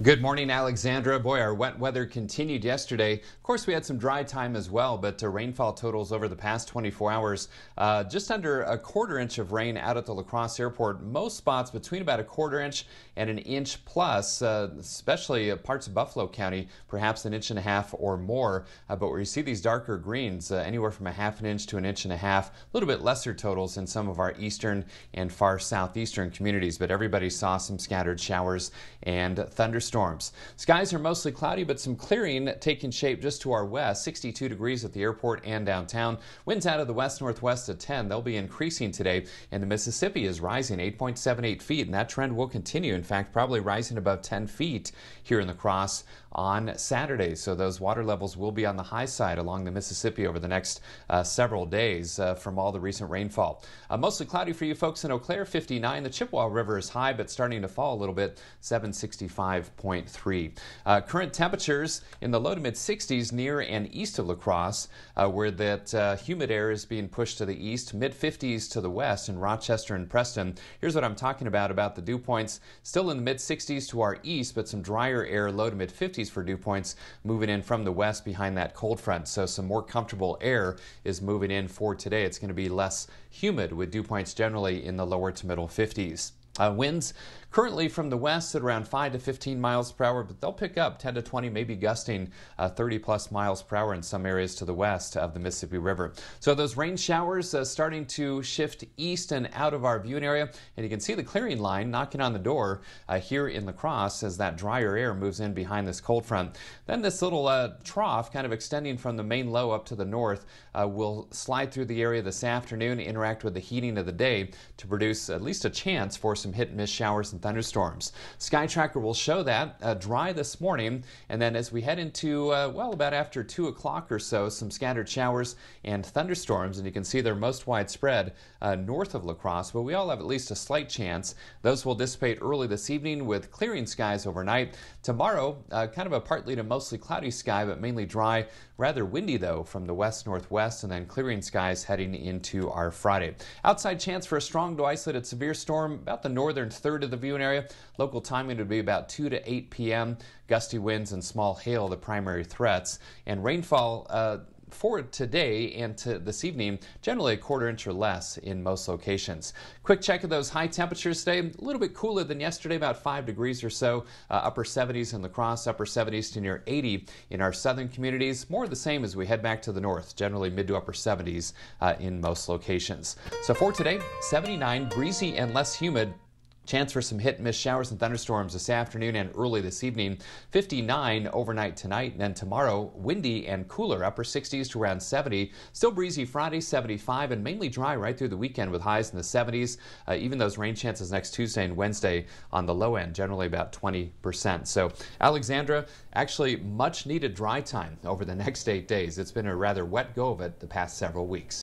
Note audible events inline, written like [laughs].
Good morning, Alexandra. Boy, our wet weather continued yesterday. Of course, we had some dry time as well, but uh, rainfall totals over the past 24 hours, uh, just under a quarter inch of rain out at the La Crosse Airport. Most spots between about a quarter inch and an inch plus, uh, especially parts of Buffalo County, perhaps an inch and a half or more. Uh, but where you see these darker greens, uh, anywhere from a half an inch to an inch and a half, a little bit lesser totals in some of our eastern and far southeastern communities. But everybody saw some scattered showers and thunderstorms storms. Skies are mostly cloudy, but some clearing taking shape just to our west. 62 degrees at the airport and downtown. Winds out of the west northwest at 10. They'll be increasing today, and the Mississippi is rising 8.78 feet, and that trend will continue. In fact, probably rising above 10 feet here in La Crosse on Saturday. So those water levels will be on the high side along the Mississippi over the next uh, several days uh, from all the recent rainfall. Uh, mostly cloudy for you folks in Eau Claire, 59. The Chippewa River is high, but starting to fall a little bit, 765. 6.3. Uh, current temperatures in the low to mid 60s near and east of La Crosse, uh, where that uh, humid air is being pushed to the east, mid 50s to the west in Rochester and Preston. Here's what I'm talking about about the dew points. Still in the mid 60s to our east, but some drier air, low to mid 50s for dew points, moving in from the west behind that cold front. So some more comfortable air is moving in for today. It's going to be less humid with dew points generally in the lower to middle 50s. Uh, winds currently from the west at around 5 to 15 miles per hour, but they'll pick up 10 to 20, maybe gusting uh, 30 plus miles per hour in some areas to the west of the Mississippi River. So those rain showers uh, starting to shift east and out of our viewing area, and you can see the clearing line knocking on the door uh, here in La Crosse as that drier air moves in behind this cold front. Then this little uh, trough, kind of extending from the main low up to the north, uh, will slide through the area this afternoon, interact with the heating of the day to produce at least a chance for some hit and miss showers and thunderstorms. Sky Tracker will show that uh, dry this morning, and then as we head into, uh, well, about after 2 o'clock or so, some scattered showers and thunderstorms, and you can see they're most widespread uh, north of La Crosse, but we all have at least a slight chance. Those will dissipate early this evening with clearing skies overnight. Tomorrow, uh, kind of a partly to mostly cloudy sky, but mainly dry. Rather windy, though, from the west northwest, and then clearing skies heading into our Friday. Outside chance for a strong to isolated severe storm about the northern third of the viewing area. Local timing would be about 2 to 8 p.m. Gusty winds and small hail, the primary threats. And rainfall. Uh, for today and to this evening, generally a quarter inch or less in most locations. Quick check of those high temperatures today, a little bit cooler than yesterday, about 5 degrees or so. Uh, upper 70s in La Crosse, upper 70s to near 80 in our southern communities. More of the same as we head back to the north, generally mid to upper 70s uh, in most locations. So for today, 79, breezy and less humid. Chance for some hit and miss showers and thunderstorms this afternoon and early this evening. 59 overnight tonight and then tomorrow, windy and cooler, upper 60s to around 70. Still breezy Friday, 75, and mainly dry right through the weekend with highs in the 70s. Uh, even those rain chances next Tuesday and Wednesday on the low end, generally about 20%. So, Alexandra, actually much needed dry time over the [laughs] next eight days. It's been a rather wet go of it the past several weeks.